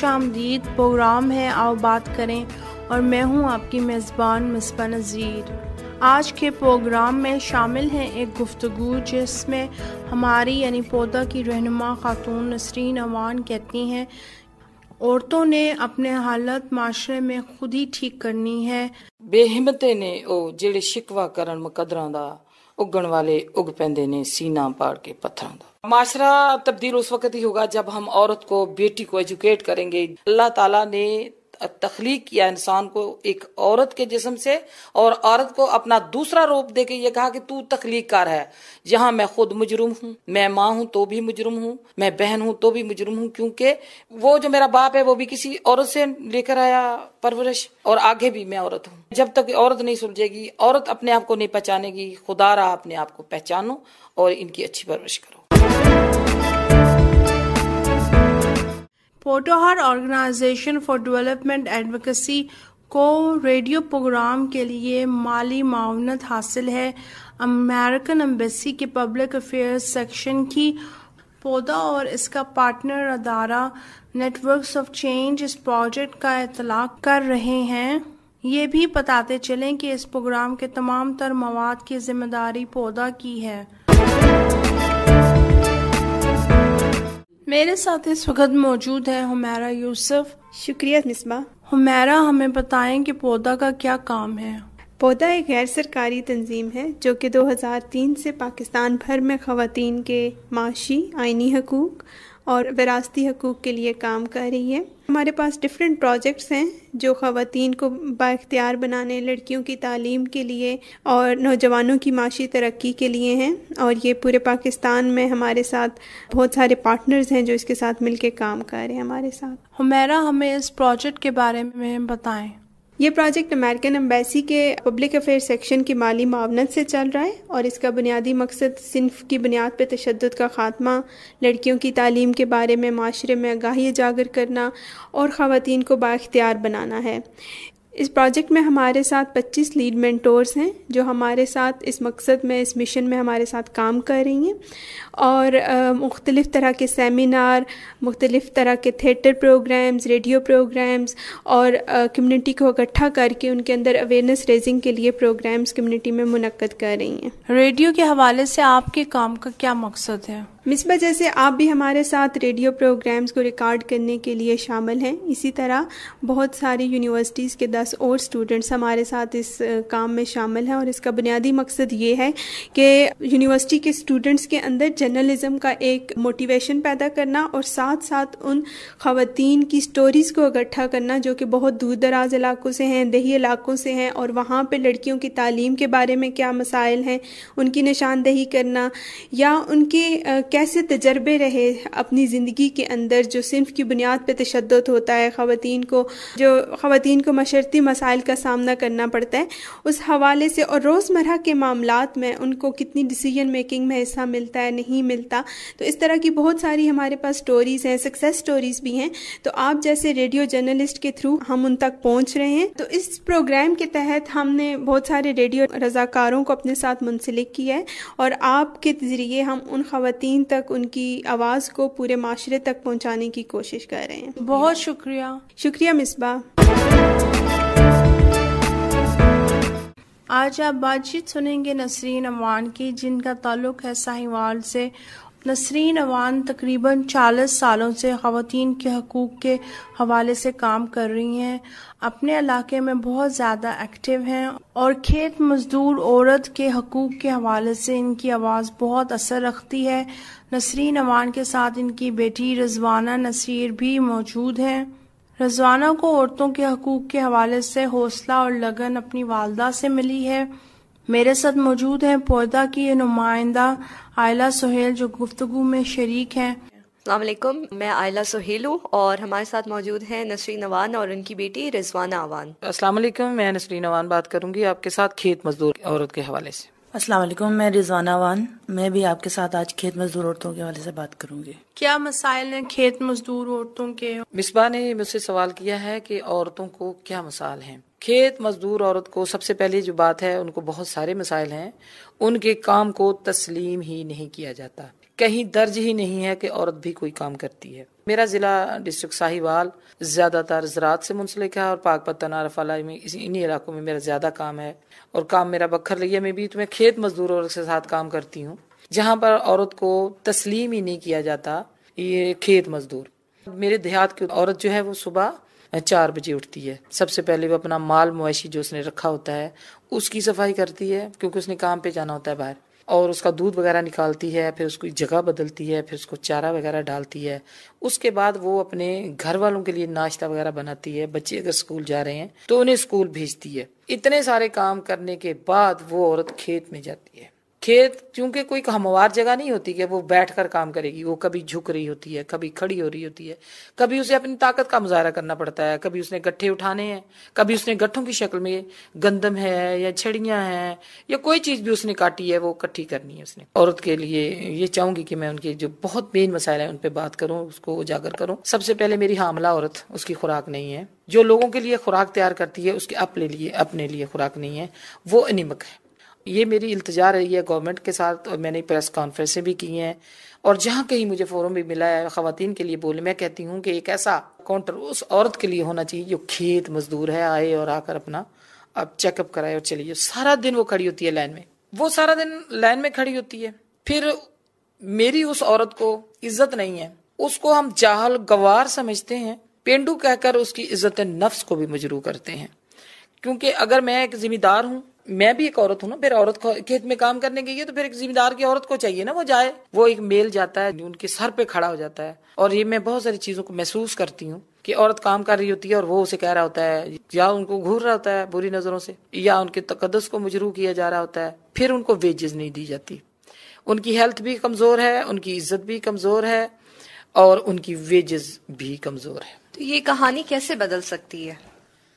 خوش آمدید پروگرام ہے، آؤ بات کریں اور میں ہوں آپ کی میزبان مصباح نذیر۔ آج کے پروگرام میں شامل ہیں ایک گفتگو جس میں ہماری یعنی پودا کی رہنما خاتون نسرین اوان کہتی ہیں، عورتوں نے اپنے حالت معاشرے میں خود ہی ٹھیک کرنی ہے۔ بے ہمتے نے او جڑے شکوا کرن مقدراں دا۔ اگن والے اگ پیندے نے سینہ پاڑ کے پتھروں دا معاشرہ تبدیل اس وقت ہی ہوگا جب ہم عورت کو بیٹی کو ایجوکیٹ کریں گے اللہ تعالیٰ نے تخلیق کیا انسان کو ایک عورت کے جسم سے اور عورت کو اپنا دوسرا روپ دے کے یہ کہا کہ تو تخلیق کار ہے۔ جہاں میں خود مجرم ہوں، میں ماں ہوں تو بھی مجرم ہوں، میں بہن ہوں تو بھی مجرم ہوں، کیونکہ وہ جو میرا باپ ہے وہ بھی کسی عورت سے لے کر آیا پرورش اور آگے بھی میں عورت ہوں۔ جب تک عورت نہیں سلجھے گی، عورت اپنے آپ کو نہیں پہچانے گی، خدا رہا اپنے آپ کو پہچانو اور ان کی اچھی پرورش کرو۔ Potohar organization for development advocacy کو ریڈیو پروگرام کے لیے مالی معاونت حاصل ہے۔ امریکن امبیسی کے پبلک افیئرز سیکشن کی پودا اور اس کا پارٹنر ادارہ نیٹ ورکس آف چینج اس پروجیکٹ کا اطلاق کر رہے ہیں۔ یہ بھی بتاتے چلیں کہ اس پروگرام کے تمام تر مواد کی ذمہ داری پودا کی ہے۔ میرے ساتھ اس وقت موجود ہے ہمیرا یوسف۔ شکریہ مصباح ہمیرا ہمیں بتائیں کہ پودا کا کیا کام ہے؟ پودا ایک غیر سرکاری تنظیم ہے جو کہ دو ہزار تین سے پاکستان بھر میں خواتین کے معاشی آئینی حقوق اور وراثتی حقوق کے لیے کام کر رہی ہے۔ ہمارے پاس ڈفرینٹ پروجیکٹس ہیں جو خواتین کو با اختیار بنانے، لڑکیوں کی تعلیم کے لیے اور نوجوانوں کی معاشی ترقی کے لیے ہیں۔ اور یہ پورے پاکستان میں ہمارے ساتھ بہت سارے پارٹنرز ہیں جو اس کے ساتھ مل کے کام کر رہے ہیں ہمارے ساتھ۔ ہمیرا ہمیں اس پروجیکٹ کے بارے میں بتائیں۔ یہ پروجیکٹ امریکن امبیسی کے پبلک افیئر سیکشن کی مالی معاونت سے چل رہا ہے اور اس کا بنیادی مقصد صنف کی بنیاد پہ تشدد کا خاتمہ، لڑکیوں کی تعلیم کے بارے میں معاشرے میں آگاہی اجاگر کرنا اور خواتین کو بااختیار بنانا ہے۔ اس پروجیکٹ میں ہمارے ساتھ پچیس لیڈ مینٹورس ہیں جو ہمارے ساتھ اس مقصد میں اس مشن میں ہمارے ساتھ کام کر رہی ہیں۔ اور مختلف طرح کے سیمینار مختلف طرح کے تھیٹر پروگرامز ریڈیو پروگرامز اور کمیونٹی کو اکٹھا کر کے ان کے اندر اویئرنیس ریزنگ کے لیے پروگرامز کمیونٹی میں منعقد کر رہی ہیں۔ ریڈیو کے حوالے سے آپ کے کام کا کیا مقصد ہے؟ مصباح جیسے آپ بھی ہمارے ساتھ ریڈیو پروگرامز کو ریکارڈ کرنے کے لیے شامل ہیں۔ اسی طرح بہت ساری یونیورسٹیز کے دس اور اسٹوڈنٹس ہمارے ساتھ اس کام میں شامل ہیں اور اس کا بنیادی مقصد یہ ہے کہ یونیورسٹی کے اسٹوڈنٹس کے اندر جرنلزم کا ایک موٹیویشن پیدا کرنا اور ساتھ ساتھ ان خواتین کی سٹوریز کو اکٹھا کرنا جو کہ بہت دور دراز علاقوں سے ہیں، دیہی علاقوں سے ہیں اور وہاں پہ لڑکیوں کی تعلیم کے بارے میں کیا مسائل ہیں، ان کی نشاندہی کرنا یا ان کے کیسے تجربے رہے اپنی زندگی کے اندر جو صنف کی بنیاد پہ تشدد ہوتا ہے خواتین کو، جو خواتین کو مشرتی مسائل کا سامنا کرنا پڑتا ہے۔ اس حوالے سے اور روزمرہ کے معاملات میں ان کو کتنی ڈیسیجن میکنگ میں حصہ ملتا ہے نہیں ملتا۔ تو اس طرح کی بہت ساری ہمارے پاس سٹوریز ہیں سکسیس سٹوریز بھی ہیں۔ تو آپ جیسے ریڈیو جرنلسٹ کے تھرو ہم ان تک پہنچ رہے ہیں۔ تو اس پروگرام کے تحت ہم نے بہت سارے ریڈیو رضاکاروں کو اپنے ساتھ منسلک کیا ہے۔ اور آپ کے ذریعے ہم ان خواتین تک ان کی آواز کو پورے معاشرے تک پہنچانے کی کوشش کر رہے ہیں۔ بہت شکریہ۔ شکریہ مصباح۔ آج آپ بات چیت سنیں گے نسرین اوان کی، جن کا تعلق ہے ساہیوال سے۔ نسرین اوان تقریباً چالیس سالوں سے خواتین کے حقوق کے حوالے سے کام کر رہی ہیں۔ اپنے علاقے میں بہت زیادہ ایکٹیو ہیں اور کھیت مزدور عورت کے حقوق کے حوالے سے ان کی آواز بہت اثر رکھتی ہے۔ نسرین اوان کے ساتھ ان کی بیٹی رضوانہ نصیر بھی موجود ہیں۔ رضوانہ کو عورتوں کے حقوق کے حوالے سے حوصلہ اور لگن اپنی والدہ سے ملی ہے۔ میرے ساتھ موجود ہیں پودا کی نمائندہ عائلہ سہیل جو گفتگو میں شریک ہیں۔ السلام علیکم میں عائلہ سہیل ہوں اور ہمارے ساتھ موجود ہیں نسرین اوان اور ان کی بیٹی رضوانہ اوان السلام علیکم میں نسرین اوان بات کروں گی آپ کے ساتھ کھیت مزدور عورت کے حوالے سے۔ السلام علیکم میں رضوانہ وان میں بھی آپ کے ساتھ آج کھیت مزدور عورتوں کے حوالے سے بات کروں گی۔ کیا مسائل ہیں کھیت مزدور عورتوں کے؟ مصباح نے مجھ سے سوال کیا ہے کہ عورتوں کو کیا مسائل ہیں؟ کھیت مزدور عورت کو سب سے پہلی جو بات ہے ان کو بہت سارے مسائل ہیں۔ ان کے کام کو تسلیم ہی نہیں کیا جاتا۔ کہیں درج ہی نہیں ہے کہ عورت بھی کوئی کام کرتی ہے۔ میرا ضلع ڈسٹرکٹ ساہیوال زیادہ تر زراعت سے منسلک ہے اور پاک پتن عرف علائی میں انہی علاقوں میں میرا زیادہ کام ہے اور کام میرا بکھر لیا میں بھی تو میں کھیت مزدور کے ساتھ کام کرتی ہوں۔ جہاں پر عورت کو تسلیم ہی نہیں کیا جاتا، یہ کھیت مزدور۔ میرے دیہات کی عورت جو ہے وہ صبح چار بجے اٹھتی ہے۔ سب سے پہلے وہ اپنا مال مویشی جو اس نے رکھا ہوتا ہے، اس کی صفائی کرتی ہے، کیونکہ اس نے کام پہ جانا ہوتا ہے باہر۔ اور اس کا دودھ وغیرہ نکالتی ہے، پھر اس کی جگہ بدلتی ہے، پھر اس کو چارہ وغیرہ ڈالتی ہے۔ اس کے بعد وہ اپنے گھر والوں کے لیے ناشتہ وغیرہ بناتی ہے۔ بچے اگر اسکول جا رہے ہیں تو انہیں اسکول بھیجتی ہے۔ اتنے سارے کام کرنے کے بعد وہ عورت کھیت میں جاتی ہے۔ کھیت کیونکہ کوئی ہموار جگہ نہیں ہوتی کہ وہ بیٹھ کر کام کرے گی، وہ کبھی جھک رہی ہوتی ہے، کبھی کھڑی ہو رہی ہوتی ہے، کبھی اسے اپنی طاقت کا مظاہرہ کرنا پڑتا ہے، کبھی اس نے گٹھے اٹھانے ہیں، کبھی اس نے گٹھوں کی شکل میں گندم ہے یا چھڑیاں ہیں یا کوئی چیز بھی اس نے کاٹی ہے، وہ کٹھی کرنی ہے اس نے۔ عورت کے لیے یہ چاہوں گی کہ میں ان کے جو بہت مین مسائل ہیں ان پہ بات کروں، اس کو اجاگر کروں۔ سب سے پہلے میری حاملہ عورت، اس کی خوراک نہیں ہے۔ جو لوگوں کے لیے خوراک تیار کرتی ہے، اس کے اپنے لیے اپنے لیے خوراک نہیں ہے۔ وہ انمک ہے۔ یہ میری التجا رہی ہے گورنمنٹ کے ساتھ اور میں نے پریس کانفرنسیں بھی کی ہیں اور جہاں کہیں مجھے فورم بھی ملا ہے، خواتین کے لیے بولے، میں کہتی ہوں کہ ایک ایسا کاؤنٹر اس عورت کے لیے ہونا چاہیے جو کھیت مزدور ہے، آئے اور آ کر اپنا اب چیک اپ کرائے اور چلیے سارا دن وہ کھڑی ہوتی ہے لائن میں۔ وہ سارا دن لائن میں کھڑی ہوتی ہے۔ پھر میری اس عورت کو عزت نہیں ہے۔ اس کو ہم جاہل گوار سمجھتے ہیں۔ پینڈو کہہ کر اس کی عزت نفس کو بھی مجرو کرتے ہیں۔ کیونکہ اگر میں ایک ذمہ دار ہوں میں بھی ایک عورت ہوں نا، پھر عورت کھیت میں کام کرنے گئی ہے تو پھر ایک ذمہ دار کی عورت کو چاہیے نا، وہ جائے۔ وہ ایک میل جاتا ہے، ان کے سر پہ کھڑا ہو جاتا ہے۔ اور یہ میں بہت ساری چیزوں کو محسوس کرتی ہوں کہ عورت کام کر رہی ہوتی ہے اور وہ اسے کہہ رہا ہوتا ہے، یا ان کو گھور رہا ہوتا ہے بری نظروں سے، یا ان کے تقدس کو مجرو کیا جا رہا ہوتا ہے۔ پھر ان کو ویجز نہیں دی جاتی۔ ان کی ہیلتھ بھی کمزور ہے، ان کی عزت بھی کمزور ہے اور ان کی ویجز بھی کمزور ہے۔ تو یہ کہانی کیسے بدل سکتی ہے؟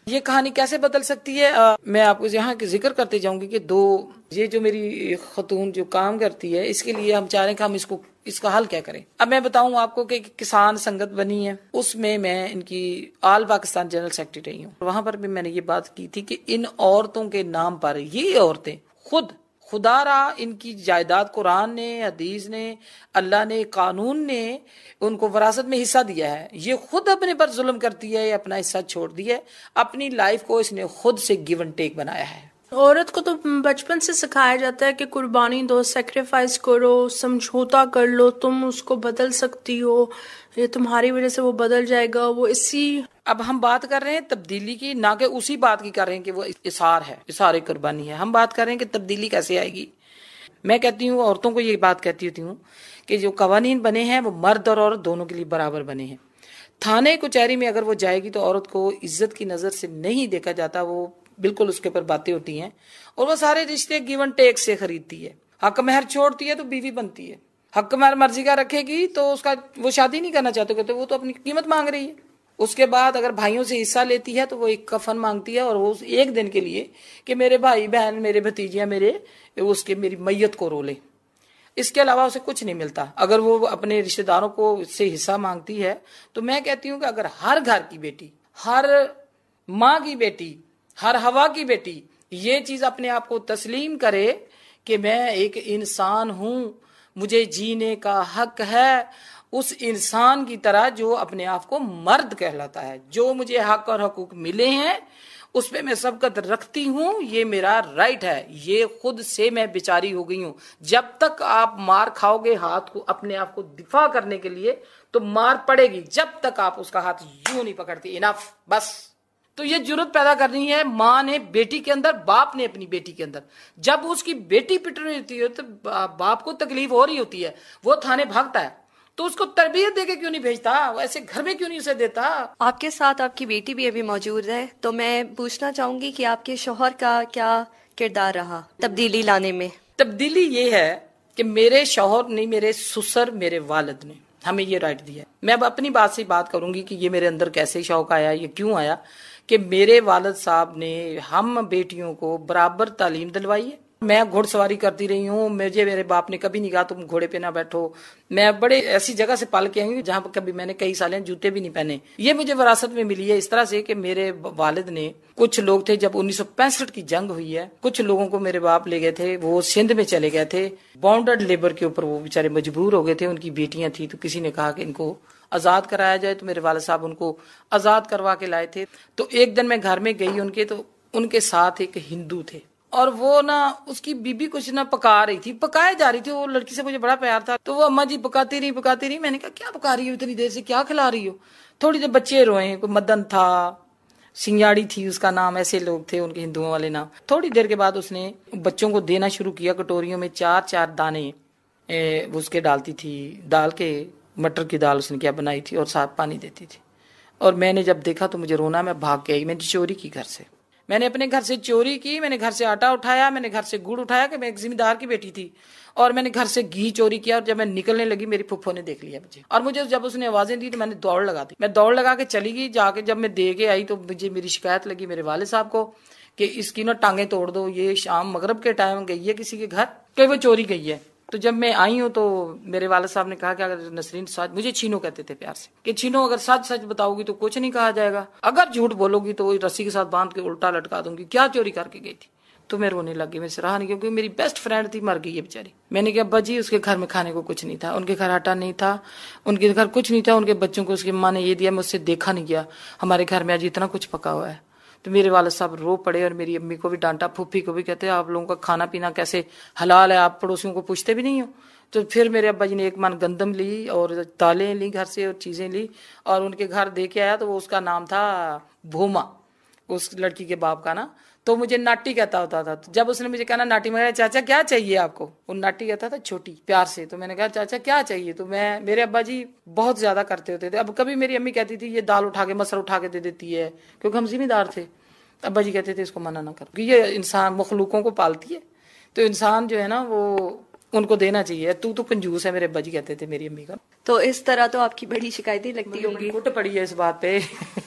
یہ کہانی کیسے بدل سکتی ہے؟ میں آپ کو یہاں کے ذکر کرتے جاؤں گی کہ دو، یہ جو میری خاتون جو کام کرتی ہے، اس کے لیے ہم چاہ رہے ہیں کہ ہم اس کو، اس کا حل کیا کریں۔ اب میں بتاؤں آپ کو کہ کسان سنگت بنی ہے۔ اس میں میں ان کی آل پاکستان جنرل سیکرٹری رہی ہوں۔ وہاں پر بھی میں نے یہ بات کی تھی کہ ان عورتوں کے نام پر یہ عورتیں خود خدا را ان کی جائیداد قرآن نے، حدیث نے، اللہ نے، قانون نے ان کو وراثت میں حصہ دیا ہے۔ یہ خود اپنے پر ظلم کرتی ہے اپنا حصہ چھوڑ دیا ہے۔ اپنی لائف کو اس نے خود سے گیون ٹیک بنایا ہے۔ عورت کو تو بچپن سے سکھایا جاتا ہے کہ قربانی دو سیکریفائز کرو، سمجھوتا کر لو، تم اس کو بدل سکتی ہو، یہ تمہاری وجہ سے وہ بدل جائے گا۔ وہ اسی اب ہم بات کر رہے ہیں تبدیلی کی، نہ کہ اسی بات کی کر رہے ہیں کہ وہ اثار ہے اثار قربانی ہے۔ ہم بات کر رہے ہیں کہ تبدیلی کیسے آئے گی۔ میں کہتی ہوں، عورتوں کو یہ بات کہتی ہوتی ہوں کہ جو قوانین بنے ہیں وہ مرد اور عورت دونوں کے لیے برابر بنے ہیں۔ تھانے کچہری میں اگر وہ جائے گی تو عورت کو عزت کی نظر سے نہیں دیکھا جاتا، وہ بالکل اس کے اوپر باتیں ہوتی ہیں اور وہ سارے رشتے گیون ٹیک سے خریدتی ہے۔ حق مہر چھوڑتی ہے تو بیوی بنتی ہے۔ حق مہر مرضی کا رکھے گی تو اس کا وہ شادی نہیں کرنا چاہتے، کہتے وہ تو اپنی قیمت مانگ رہی ہے۔ اس کے بعد اگر بھائیوں سے حصہ لیتی ہے تو وہ ایک کفن مانگتی ہے اور وہ ایک دن کے لیے کہ میرے بھائی بہن، میرے بھتیجیاں، میرے اس کے، میری میت کو رو لے اس کے علاوہ اسے کچھ نہیں ملتا۔ اگر وہ اپنے رشتہ داروں کو اس سے حصہ مانگتی ہے تو میں کہتی ہوں کہ اگر ہر گھر کی بیٹی، ہر ماں کی بیٹی، ہر ہوا کی بیٹی یہ چیز اپنے آپ کو تسلیم کرے کہ میں ایک انسان ہوں، مجھے جینے کا حق ہے اس انسان کی طرح جو اپنے آپ کو مرد کہلاتا ہے۔ جو مجھے حق اور حقوق ملے ہیں، اس پہ میں سبقت رکھتی ہوں، یہ میرا رائٹ ہے۔ یہ خود سے میں بیچاری ہو گئی ہوں۔ جب تک آپ مار کھاؤ گے ہاتھ کو، اپنے آپ کو دفاع کرنے کے لیے تو مار پڑے گی۔ جب تک آپ اس کا ہاتھ یوں نہیں پکڑتی انف بس۔ تو یہ ضرورت پیدا کرنی ہے۔ ماں نے بیٹی کے اندر، باپ نے اپنی بیٹی کے اندر۔ جب اس کی بیٹی پٹ رہی ہوتی ہے تو باپ کو تکلیف ہو رہی ہوتی ہے۔ وہ تھانے بھاگتا ہے۔ تو اس کو تربیت دے کے کیوں نہیں بھیجتا؟ ایسے گھر میں کیوں نہیں اسے دیتا؟ آپ کے ساتھ آپ کی بیٹی بھی ابھی موجود ہے تو میں پوچھنا چاہوں گی کہ آپ کے شوہر کا کیا کردار رہا تبدیلی لانے میں؟ تبدیلی یہ ہے کہ میرے شوہر نہیں میرے سسر میرے والد نے ہمیں یہ رائٹ دیا میں اب اپنی بات سے بات کروں گی کہ یہ میرے اندر کیسے شوق آیا یہ کیوں آیا کہ میرے والد صاحب نے ہم بیٹیوں کو برابر تعلیم دلوائی ہے۔ میں گھوڑ سواری کرتی رہی ہوں، مجھے میرے باپ نے کبھی نہیں کہا تم گھوڑے پہ نہ بیٹھو۔ میں بڑے ایسی جگہ سے پال کے آئی ہوں جہاں پر کبھی میں نے کئی سالیں جوتے بھی نہیں پہنے۔ یہ مجھے وراثت میں ملی ہے اس طرح سے کہ میرے والد نے کچھ لوگ تھے جب انیس سو پینسٹھ کی جنگ ہوئی ہے، کچھ لوگوں کو میرے باپ لے گئے تھے، وہ سندھ میں چلے گئے تھے۔ باؤنڈر لیبر کے اوپر وہ بےچارے مجبور ہو گئے تھے، ان کی بیٹیاں تھیں۔ تو کسی نے کہا کہ ان کو آزاد کرایا جائے، تو میرے والد صاحب ان کو آزاد کروا کے لائے تھے۔ تو ایک دن میں گھر میں گئی ان کے، تو ان کے ساتھ ایک ہندو تھے۔ اور وہ نا اس کی بیبی کچھ نہ پکا رہی تھی پکائے جا رہی تھی، وہ لڑکی سے مجھے بڑا پیار تھا۔ تو وہ اما جی پکاتی رہی پکاتی رہی۔ میں نے کہا، کیا پکا رہی ہو اتنی دیر سے؟ کیا کھلا رہی ہو؟ تھوڑی دیر بچے روئے کوئی مدن تھا سنگاڑی تھی اس کا نام، ایسے لوگ تھے ان کے ہندوؤں والے نام۔ تھوڑی دیر کے بعد اس نے بچوں کو دینا شروع کیا، کٹوریوں میں چار چار دانے اس کے ڈالتی تھی، دال کے، مٹر کی دال اس نے کیا بنائی تھی اور ساتھ پانی دیتی تھی۔ اور میں نے جب دیکھا تو مجھے رونا، میں بھاگ کے آئی، میں نے چوری کی گھر سے۔ میں نے اپنے گھر سے چوری کی، میں نے گھر سے آٹا اٹھایا، میں نے گھر سے گڑ اٹھایا کہ میں ایک ذمہ دار کی بیٹی تھی۔ اور میں نے گھر سے گھی چوری کیا اور جب میں نکلنے لگی، میری پھپھو نے دیکھ لیا مجھے۔ اور مجھے جب اس نے آوازیں دی تو میں نے دوڑ لگا دی۔ میں دوڑ لگا کے چلی گئی۔ جا کے جب میں دے کے آئی تو مجھے میری شکایت لگی میرے والد صاحب کو کہ اس کی نا ٹانگیں توڑ دو، یہ شام مغرب کے ٹائم گئی ہے کسی کے گھر کہ وہ چوری گئی ہے۔ تو جب میں آئی ہوں تو میرے والد صاحب نے کہا کہ اگر نسرین سچ، مجھے چھینو کہتے تھے پیار سے، کہ چھینو، اگر سچ سچ بتاؤ گی تو کچھ نہیں کہا جائے گا۔ اگر جھوٹ بولو گی تو رسی کے ساتھ باندھ کے الٹا لٹکا دوں گی۔ کیا چوری کر کے گئی تھی؟ تو میں رونے لگ گئی، میں سراہ نہیں کیونکہ میری بیسٹ فرینڈ تھی، مر گئی ہے بےچاری میں نے کہا بجی اس کے گھر میں کھانے کو کچھ نہیں تھا، ان کے گھر آٹا نہیں تھا، ان کے گھر کچھ نہیں تھا، ان کے بچوں کو اس کی ماں نے یہ دیا مجھ سے دیکھا نہیں گیا۔ ہمارے گھر میں آج اتنا کچھ پکا ہوا ہے۔ تو میرے والد صاحب رو پڑے اور میری امی کو بھی ڈانٹا، پھوپھی کو بھی کہتے، آپ لوگوں کا کھانا پینا کیسے حلال ہے، آپ پڑوسیوں کو پوچھتے بھی نہیں ہو۔ تو پھر میرے ابا جی نے ایک من گندم لی اور دالیں لی گھر سے اور چیزیں لی اور ان کے گھر دے کے آیا تو وہ اس کا نام تھا بھوما، اس لڑکی کے باپ کا نا۔ تو مجھے ناٹی کہتا ہوتا تھا۔ جب اس نے مجھے کہا ناٹی میں چاچا کیا چاہیے آپ کو؟ وہ ناٹی کہتا تھا چھوٹی پیار سے۔ تو میں نے کہا چاچا کیا چاہیے؟ تو میں میرے ابا جی بہت زیادہ کرتے ہوتے تھے۔ اب کبھی میری امی کہتی تھی یہ دال اٹھا کے مسر اٹھا کے دے دیتی ہے کیونکہ ہم ذمہ دار تھے۔ ابا جی کہتے تھے اس کو منع نہ کرو۔ یہ انسان مخلوقوں کو پالتی ہے۔ تو انسان جو ہے نا وہ ان کو دینا چاہیے۔ تو تو کنجوس ہے میرے ابا جی کہتے تھے میری امی کا۔ تو اس طرح تو آپ کی بڑی شکایتیں لگتی ہوں گی۔ کٹ پڑی ہے اس بات پہ۔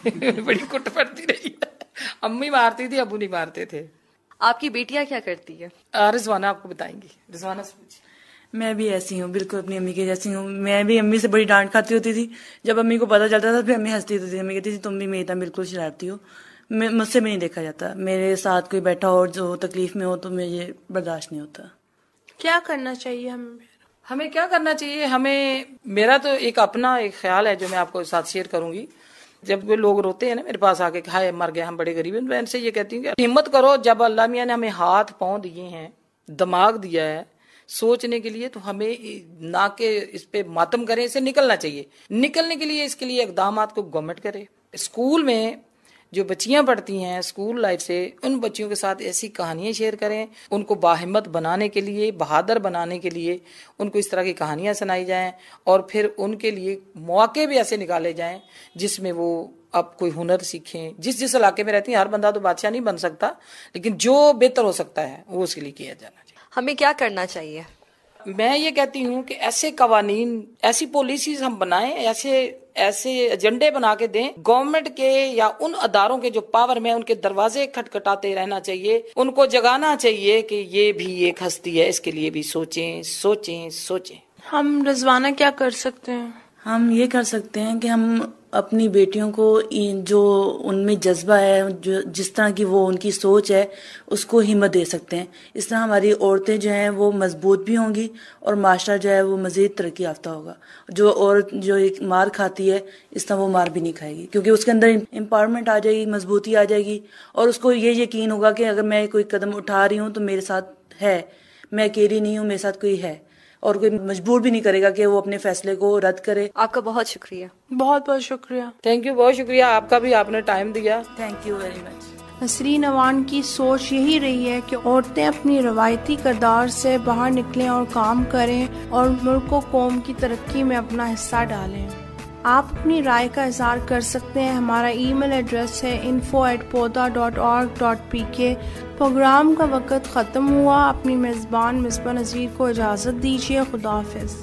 بڑی کٹ پڑتی رہی ہے۔ امی مارتی تھی ابو نہیں مارتے تھے۔ آپ کی بیٹیاں کیا کرتی ہے رضوانہ آپ کو بتائیں گی۔ رضوانہ سے میں بھی ایسی ہوں بالکل اپنی امی کے جیسی ہوں۔ میں بھی امی سے بڑی ڈانٹ کھاتی ہوتی تھی۔ جب امی کو پتا چلتا تھا پھر امی ہنستی ہوتی تھی۔ امی کہتی تھی تم بھی میری بالکل شرارتی ہو۔ مجھ سے بھی نہیں دیکھا جاتا۔ میرے ساتھ کوئی بیٹھا ہو جو تکلیف میں ہو تو مجھے برداشت نہیں ہوتا۔ کیا کرنا چاہیے ہمیں؟ ہمیں کیا کرنا چاہیے؟ ہمیں میرا تو ایک اپنا ایک خیال ہے جو میں آپ کو ساتھ شیئر کروں گی۔ جب وہ لوگ روتے ہیں نا، میرے پاس آ کے ہائے مر گئے ہم بڑے غریب ہیں، میں ان سے یہ کہتی ہوں کہ ہمت کرو، جب اللہ میاں نے ہمیں ہاتھ پاؤں دیے ہیں، دماغ دیا ہے، سوچنے کے لیے تو ہمیں نہ کہ اس پہ ماتم کرے اسے نکلنا چاہیے۔ نکلنے کے لیے اس کے لیے اقدامات کو گورنمنٹ کرے۔ اسکول میں جو بچیاں پڑھتی ہیں اسکول لائف سے ان بچیوں کے ساتھ ایسی کہانیاں شیئر کریں ان کو باہمت بنانے کے لیے بہادر بنانے کے لیے ان کو اس طرح کی کہانیاں سنائی جائیں اور پھر ان کے لیے مواقع بھی ایسے نکالے جائیں جس میں وہ اب کوئی ہنر سیکھیں۔ جس جس علاقے میں رہتی ہیں ہر بندہ تو بادشاہ نہیں بن سکتا لیکن جو بہتر ہو سکتا ہے وہ اس کے لیے کیا جانا چاہیے۔ ہمیں کیا کرنا چاہیے؟ میں یہ کہتی ہوں کہ ایسے قوانین ایسی پالیسیز ہم بنائیں ایسے ایسے ایجنڈے بنا کے دیں۔ گورنمنٹ کے یا ان اداروں کے جو پاور میں ان کے دروازے کھٹکھٹاتے رہنا چاہیے۔ ان کو جگانا چاہیے کہ یہ بھی ایک ہستی ہے۔ اس کے لیے بھی سوچیں سوچیں سوچیں۔ ہم رضوانہ کیا کر سکتے ہیں؟ ہم یہ کر سکتے ہیں کہ ہم اپنی بیٹیوں کو جو ان میں جذبہ ہے، جو جس طرح کی وہ ان کی سوچ ہے، اس کو ہمت دے سکتے ہیں۔ اس طرح ہماری عورتیں جو ہیں، وہ مضبوط بھی ہوں گی اور معاشرہ جو ہے، وہ مزید ترقی یافتہ ہوگا۔ جو عورت جو ایک مار کھاتی ہے، اس طرح وہ مار بھی نہیں کھائے گی۔ کیونکہ اس کے اندر امپاورمنٹ آ جائے گی، مضبوطی آ جائے گی۔ اور اس کو یہ یقین ہوگا کہ اگر میں کوئی قدم اٹھا رہی ہوں تو میرے ساتھ ہے۔ میں اکیلی نہیں ہوں، میرے ساتھ کوئی ہے۔ اور کوئی مجبور بھی نہیں کرے گا کہ وہ اپنے فیصلے کو رد کرے۔ آپ کا بہت شکریہ۔ بہت بہت شکریہ۔ تھینک یو بہت شکریہ۔ آپ کا بھی آپ نے ٹائم دیا۔ Thank you very much Nasreen Awan کی سوچ یہی رہی ہے کہ عورتیں اپنی روایتی کردار سے باہر نکلیں اور کام کریں اور ملک و قوم کی ترقی میں اپنا حصہ ڈالیں۔ آپ اپنی رائے کا اظہار کر سکتے ہیں۔ ہمارا ای میل ایڈریس ہے info at PODA dot org dot P K programme کا وقت ختم ہوا۔ اپنی میزبان مصباح نذیر کو اجازت دیجیے خدا حافظ۔